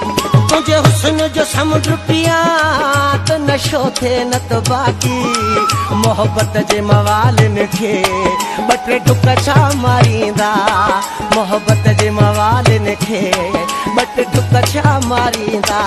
تنهنجي هسن جو سمنڊ پيا ته نشو ٿئي نه ته باقي. محبت جي موالن کي ٻه ٽي ڊڪ ڇا ماريندا. محبت جي موالن کي ٻه ٽي ڊڪ ڇا ماريندا.